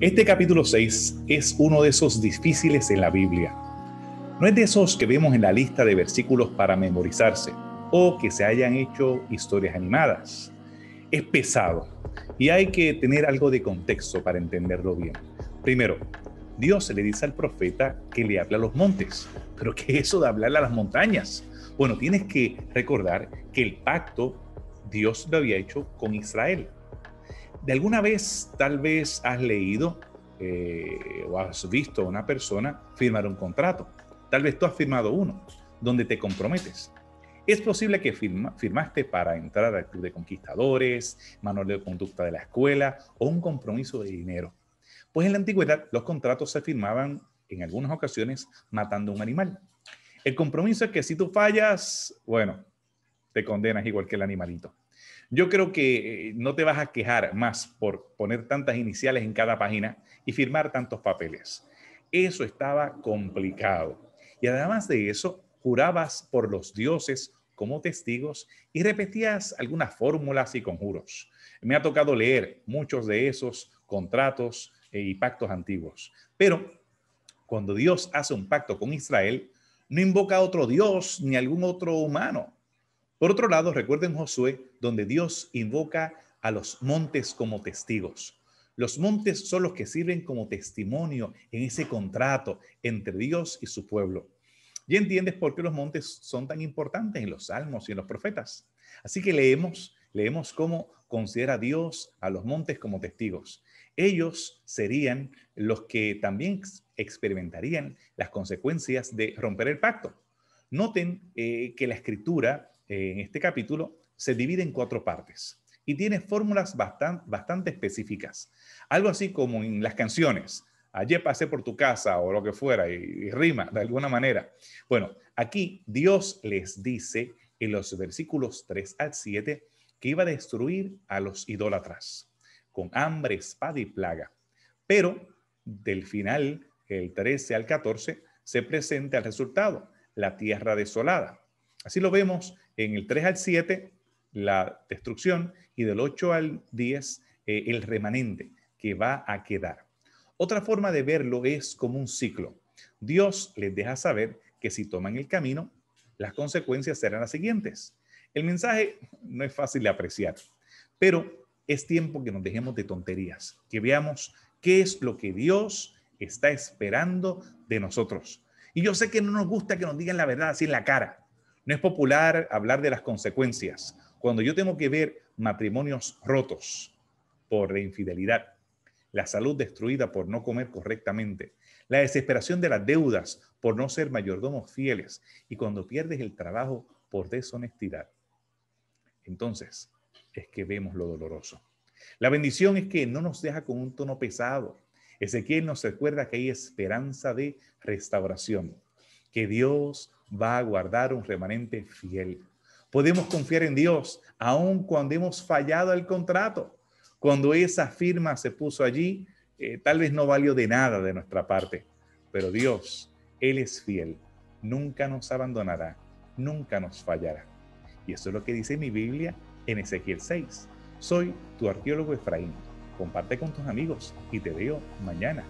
Este capítulo 6 es uno de esos difíciles en la Biblia. No es de esos que vemos en la lista de versículos para memorizarse o que se hayan hecho historias animadas. Es pesado y hay que tener algo de contexto para entenderlo bien. Primero, Dios le dice al profeta que le habla a los montes. ¿Pero qué es eso de hablarle a las montañas? Bueno, tienes que recordar que el pacto Dios lo había hecho con Israel. ¿De alguna vez tal vez has leído eh, o has visto a una persona firmar un contrato? Tal vez tú has firmado uno donde te comprometes. Es posible que firmaste para entrar al club de conquistadores, manual de conducta de la escuela o un compromiso de dinero. Pues en la antigüedad los contratos se firmaban en algunas ocasiones matando a un animal. El compromiso es que si tú fallas, bueno, te condenas igual que el animalito. Yo creo que eh, no te vas a quejar más por poner tantas iniciales en cada página y firmar tantos papeles. Eso estaba complicado. Y además de eso, jurabas por los dioses como testigos y repetías algunas fórmulas y conjuros. Me ha tocado leer muchos de esos contratos eh, y pactos antiguos. Pero cuando Dios hace un pacto con Israel, no invoca a otro Dios ni algún otro humano. Por otro lado, recuerden Josué, donde Dios invoca a los montes como testigos. Los montes son los que sirven como testimonio en ese contrato entre Dios y su pueblo. Y entiendes por qué los montes son tan importantes en los salmos y en los profetas. Así que leemos, leemos cómo considera Dios a los montes como testigos. Ellos serían los que también experimentarían las consecuencias de romper el pacto. Noten eh, que la escritura en este capítulo se divide en cuatro partes y tiene fórmulas bastante, específicas. Algo así como en las canciones. Ayer pasé por tu casa o lo que fuera y, rima de alguna manera. Bueno, aquí Dios les dice en los versículos 3 al 7 que iba a destruir a los idólatras con hambre, espada y plaga. Pero del final, el 13 al 14, se presenta el resultado, la tierra desolada. Así lo vemos en el 3 al 7, la destrucción, y del 8 al 10, eh, el remanente que va a quedar. Otra forma de verlo es como un ciclo. Dios les deja saber que si toman el camino, las consecuencias serán las siguientes. El mensaje no es fácil de apreciar, pero es tiempo que nos dejemos de tonterías, que veamos qué es lo que Dios está esperando de nosotros. Y yo sé que no nos gusta que nos digan la verdad así en la cara, no es popular hablar de las consecuencias. Cuando yo tengo que ver matrimonios rotos por la infidelidad, la salud destruida por no comer correctamente, la desesperación de las deudas por no ser mayordomos fieles y cuando pierdes el trabajo por deshonestidad. Entonces es que vemos lo doloroso. La bendición es que no nos deja con un tono pesado. Ezequiel nos recuerda que hay esperanza de restauración, que Dios va a guardar un remanente fiel. Podemos confiar en Dios aun cuando hemos fallado el contrato. Cuando esa firma se puso allí, eh, tal vez no valió de nada de nuestra parte, pero Dios, Él es fiel, nunca nos abandonará, nunca nos fallará. Y eso es lo que dice mi Biblia en Ezequiel 6. Soy tu arqueólogo Efraín. Comparte con tus amigos y te veo mañana